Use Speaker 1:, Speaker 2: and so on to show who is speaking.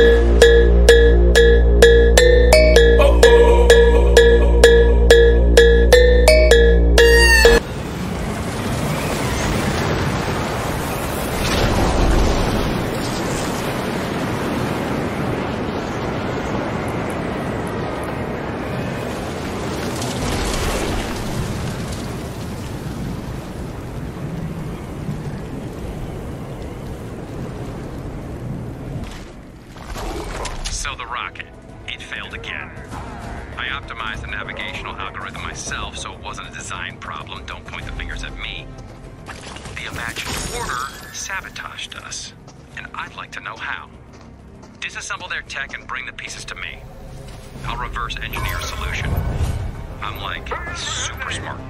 Speaker 1: So design problem. Don't point the fingers at me. The imagined order sabotaged us, and I'd like to know how. Disassemble their tech and bring the pieces to me. I'll reverse engineer a solution. I'm like super smart